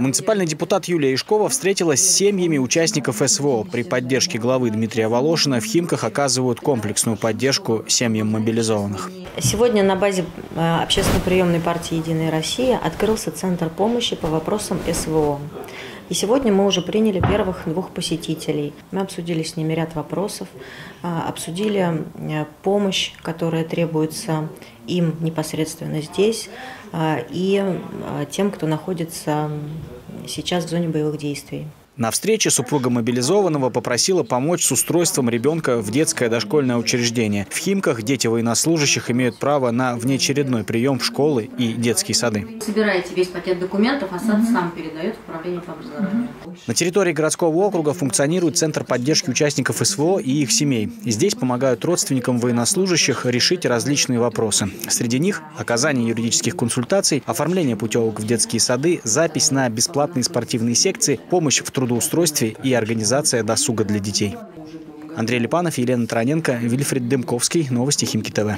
Муниципальный депутат Юлия Ишкова встретилась с семьями участников СВО. При поддержке главы Дмитрия Волошина в Химках оказывают комплексную поддержку семьям мобилизованных. Сегодня на базе э, общественно-приемной партии «Единая Россия» открылся Центр помощи по вопросам СВО. И сегодня мы уже приняли первых двух посетителей. Мы обсудили с ними ряд вопросов, а, обсудили э, помощь, которая требуется им непосредственно здесь, а, и а, тем, кто находится сейчас в зоне боевых действий. На встрече супруга мобилизованного попросила помочь с устройством ребенка в детское дошкольное учреждение. В Химках дети военнослужащих имеют право на внеочередной прием в школы и детские сады. Собираете весь пакет документов, а сад сам передает в управление по образованию. На территории городского округа функционирует Центр поддержки участников СВО и их семей. Здесь помогают родственникам военнослужащих решить различные вопросы. Среди них оказание юридических консультаций, оформление путевок в детские сады, запись на бесплатные спортивные секции, помощь в трудоустройстве и организация досуга для детей. Андрей Липанов, Елена Тараненко, Вильфред Дымковский. Новости Химки ТВ.